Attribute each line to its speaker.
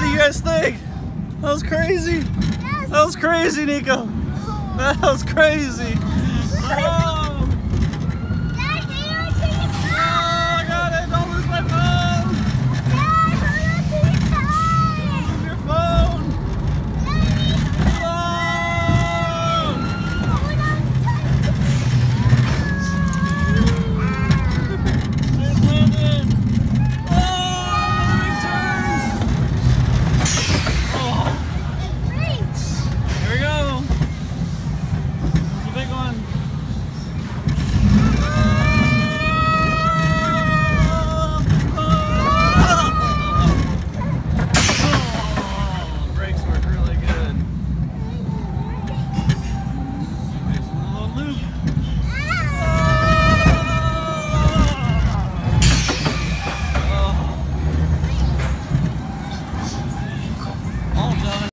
Speaker 1: What do you guys think? That was crazy. That was crazy, Nico. That was crazy.